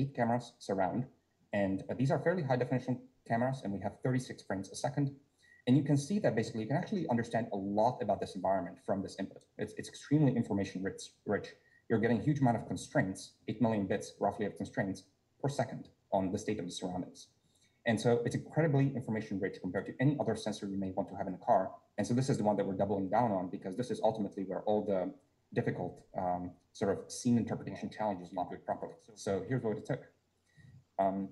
eight cameras surround, and uh, these are fairly high definition cameras, and we have 36 frames a second. And you can see that basically you can actually understand a lot about this environment from this input. It's, it's extremely information rich, rich. You're getting a huge amount of constraints, 8 million bits roughly of constraints per second on the state of the surroundings. And so it's incredibly information rich compared to any other sensor you may want to have in a car. And so this is the one that we're doubling down on because this is ultimately where all the difficult um, sort of scene interpretation challenges you do it properly. So here's what it took. Um,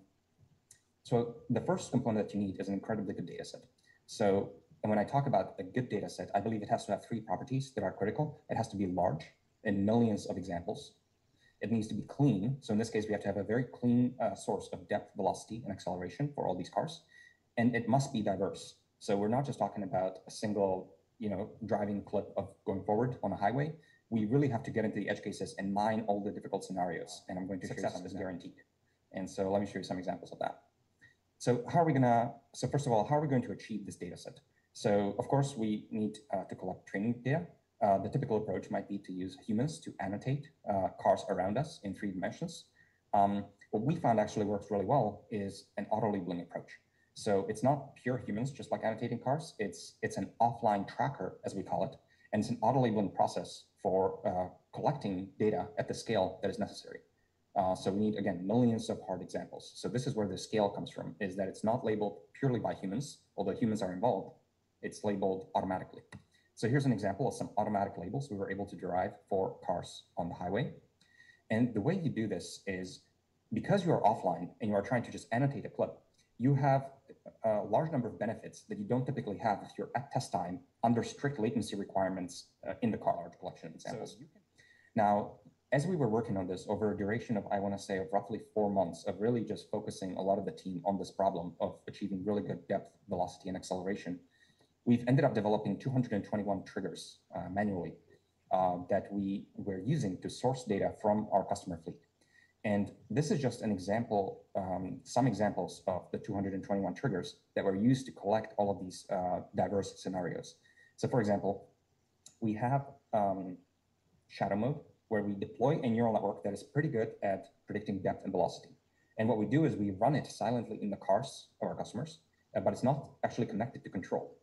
so the first component that you need is an incredibly good data set. So and when I talk about a good data set, I believe it has to have three properties that are critical. It has to be large in millions of examples. It needs to be clean. So in this case, we have to have a very clean uh, source of depth, velocity, and acceleration for all these cars. And it must be diverse. So we're not just talking about a single, you know, driving clip of going forward on a highway. We really have to get into the edge cases and mine all the difficult scenarios. And I'm going to Success show you some is guaranteed. And so let me show you some examples of that. So how are we gonna, so first of all, how are we going to achieve this data set? So of course we need uh, to collect training data. Uh, the typical approach might be to use humans to annotate uh, cars around us in three dimensions. Um, what we found actually works really well is an auto labeling approach. So it's not pure humans, just like annotating cars. It's it's an offline tracker, as we call it, and it's an auto labeling process for uh, collecting data at the scale that is necessary. Uh, so we need, again, millions of hard examples. So this is where the scale comes from, is that it's not labeled purely by humans, although humans are involved, it's labeled automatically. So here's an example of some automatic labels we were able to derive for cars on the highway. And the way you do this is because you are offline and you are trying to just annotate a clip, you have a large number of benefits that you don't typically have if you're at test time under strict latency requirements uh, in the car large collection examples. So now, as we were working on this over a duration of, I want to say, of roughly four months of really just focusing a lot of the team on this problem of achieving really good depth, velocity, and acceleration, we've ended up developing 221 triggers uh, manually uh, that we were using to source data from our customer fleet. And this is just an example, um, some examples of the 221 triggers that were used to collect all of these uh, diverse scenarios. So for example, we have um, shadow mode, where we deploy a neural network that is pretty good at predicting depth and velocity. And what we do is we run it silently in the cars of our customers, uh, but it's not actually connected to control.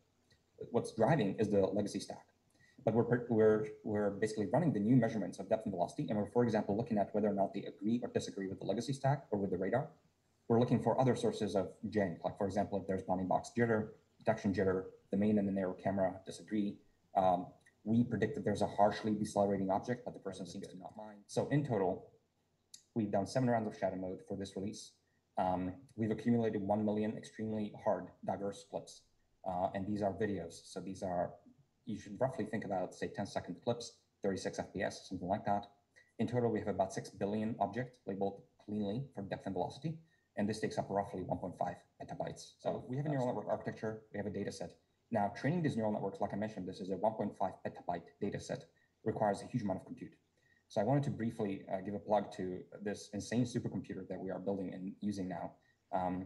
What's driving is the legacy stack. But we're, we're, we're basically running the new measurements of depth and velocity, and we're, for example, looking at whether or not they agree or disagree with the legacy stack or with the radar. We're looking for other sources of jank, like, for example, if there's bounding box jitter, detection jitter, the main and the narrow camera disagree, um, we predict that there's a harshly decelerating object, but the person seems to not mind. So in total, we've done seven rounds of shadow mode for this release. Um, we've accumulated 1 million extremely hard, diverse clips. Uh, and these are videos. So these are, you should roughly think about, say, 10 second clips, 36 FPS, something like that. In total, we have about 6 billion objects labeled cleanly for depth and velocity. And this takes up roughly 1.5 petabytes. So we have a neural network architecture, we have a data set. Now, training these neural networks, like I mentioned, this is a 1.5 petabyte data set, requires a huge amount of compute. So I wanted to briefly uh, give a plug to this insane supercomputer that we are building and using now. Um,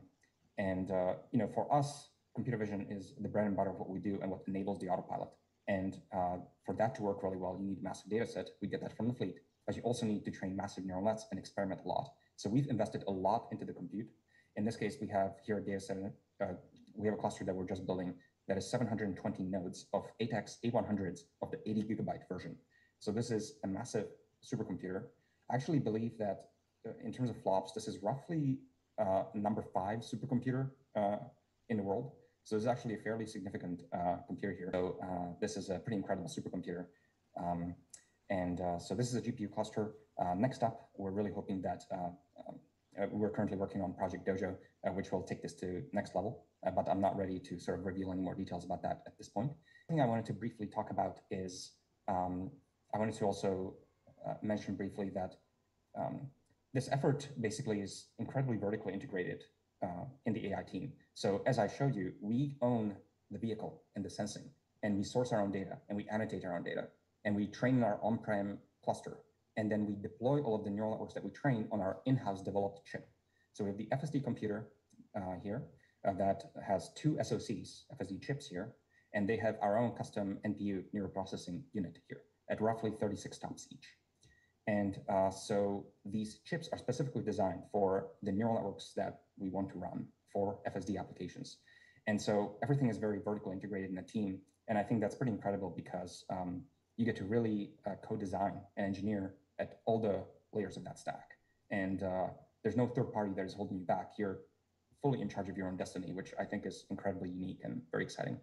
and uh, you know, for us, computer vision is the bread and butter of what we do and what enables the autopilot. And uh, for that to work really well, you need a massive data set. We get that from the fleet, but you also need to train massive neural nets and experiment a lot. So we've invested a lot into the compute. In this case, we have here a data set. Uh, we have a cluster that we're just building that is 720 nodes of 8x A100s of the 80 gigabyte version. So this is a massive supercomputer. I actually believe that uh, in terms of flops, this is roughly uh, number five supercomputer uh, in the world. So it's actually a fairly significant uh, computer here. So uh, this is a pretty incredible supercomputer. Um, and uh, so this is a GPU cluster. next up, we're really hoping that we're currently working on Project Dojo, which will take this to next level but I'm not ready to sort of reveal any more details about that at this point. The thing I wanted to briefly talk about is um, I wanted to also uh, mention briefly that um, this effort basically is incredibly vertically integrated uh, in the AI team. So as I showed you, we own the vehicle and the sensing, and we source our own data, and we annotate our own data, and we train in our on-prem cluster, and then we deploy all of the neural networks that we train on our in-house developed chip. So we have the FSD computer uh, here, uh, that has two SoCs, FSD chips here, and they have our own custom NPU neural processing unit here at roughly 36 TOPS each. And uh, so these chips are specifically designed for the neural networks that we want to run for FSD applications. And so everything is very vertically integrated in the team. And I think that's pretty incredible because um, you get to really uh, co-design and engineer at all the layers of that stack. And uh, there's no third party that is holding you back. You're fully in charge of your own destiny, which I think is incredibly unique and very exciting.